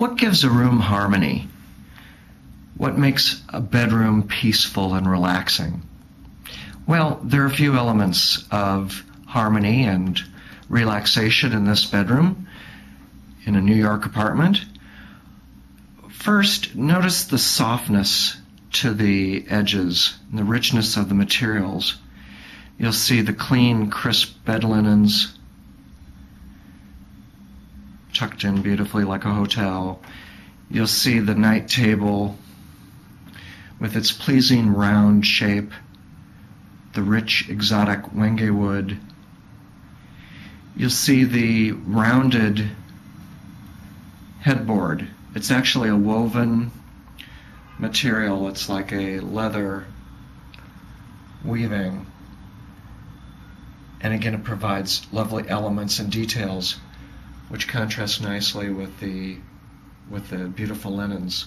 what gives a room harmony? What makes a bedroom peaceful and relaxing? Well, there are a few elements of harmony and relaxation in this bedroom in a New York apartment. First, notice the softness to the edges and the richness of the materials. You'll see the clean, crisp bed linens tucked in beautifully like a hotel. You'll see the night table with its pleasing round shape, the rich exotic wenge wood. You'll see the rounded headboard. It's actually a woven material. It's like a leather weaving. And again, it provides lovely elements and details which contrasts nicely with the with the beautiful linens.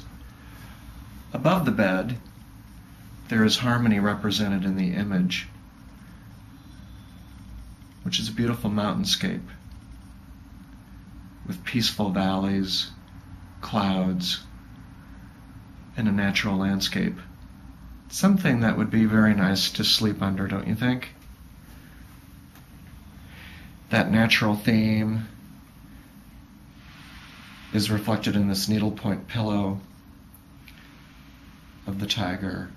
Above the bed, there is harmony represented in the image, which is a beautiful mountainscape with peaceful valleys, clouds, and a natural landscape. Something that would be very nice to sleep under, don't you think? That natural theme is reflected in this needlepoint pillow of the tiger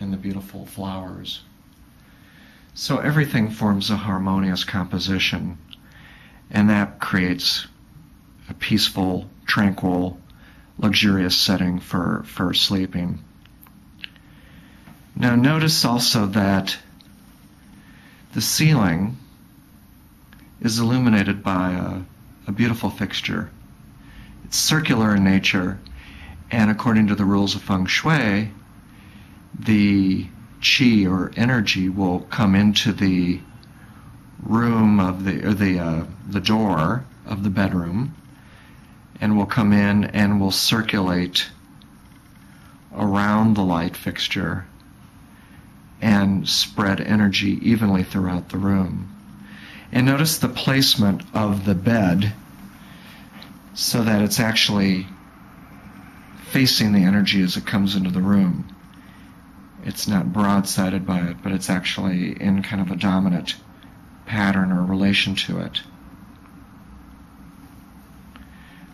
and the beautiful flowers. So everything forms a harmonious composition, and that creates a peaceful, tranquil, luxurious setting for, for sleeping. Now, notice also that the ceiling is illuminated by a, a beautiful fixture. Circular in nature, and according to the rules of feng shui, the chi or energy will come into the room of the or the uh, the door of the bedroom and will come in and will circulate around the light fixture and spread energy evenly throughout the room. And notice the placement of the bed so that it's actually facing the energy as it comes into the room. It's not broadsided by it, but it's actually in kind of a dominant pattern or relation to it.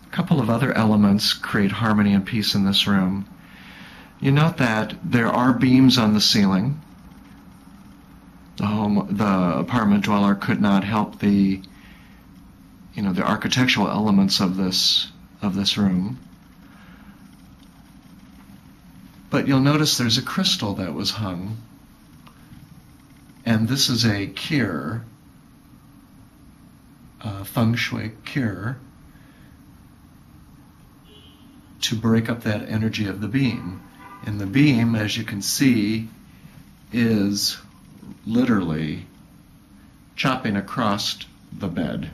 A couple of other elements create harmony and peace in this room. You note that there are beams on the ceiling. The home, the apartment dweller could not help the you know the architectural elements of this of this room. But you'll notice there's a crystal that was hung, and this is a cure, a feng shui cure, to break up that energy of the beam. And the beam, as you can see, is literally chopping across the bed.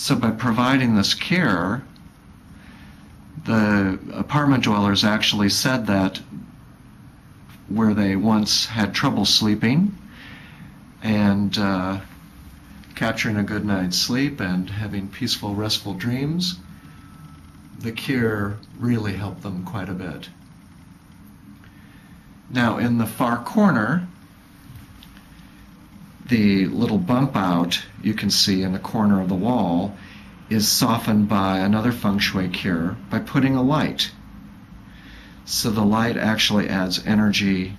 So by providing this care, the apartment dwellers actually said that where they once had trouble sleeping and uh, capturing a good night's sleep and having peaceful, restful dreams, the cure really helped them quite a bit. Now, in the far corner, the little bump out you can see in the corner of the wall is softened by another feng shui cure by putting a light. So the light actually adds energy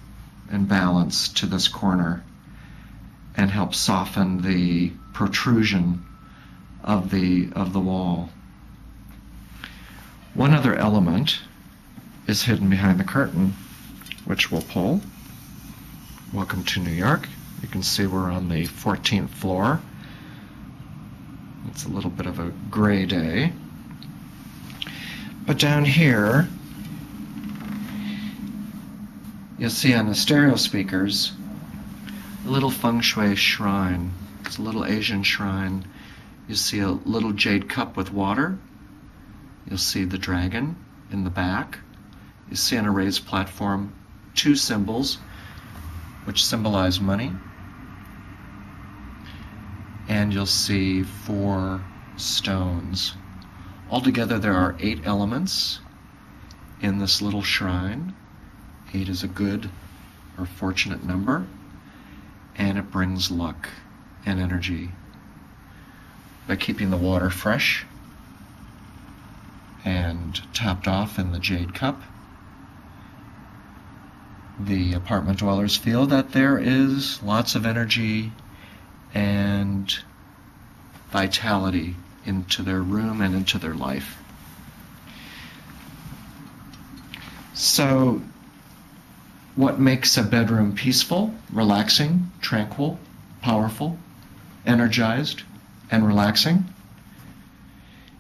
and balance to this corner and helps soften the protrusion of the of the wall. One other element is hidden behind the curtain, which we'll pull. Welcome to New York. You can see we're on the 14th floor. It's a little bit of a gray day. But down here, you'll see on the stereo speakers a little feng shui shrine. It's a little Asian shrine. You see a little jade cup with water. You'll see the dragon in the back. You see on a raised platform two symbols which symbolize money and you'll see four stones. Altogether, there are eight elements in this little shrine. Eight is a good or fortunate number, and it brings luck and energy by keeping the water fresh and topped off in the jade cup. The apartment dwellers feel that there is lots of energy and vitality into their room and into their life. So, what makes a bedroom peaceful, relaxing, tranquil, powerful, energized, and relaxing?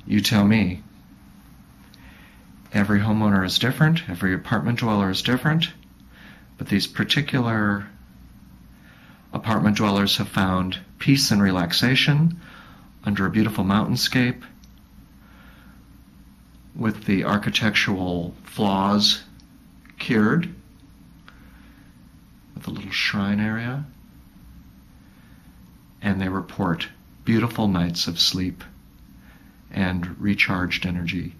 You tell me. Every homeowner is different, every apartment dweller is different, but these particular apartment dwellers have found peace and relaxation under a beautiful mountainscape with the architectural flaws cured with a little shrine area. And they report beautiful nights of sleep and recharged energy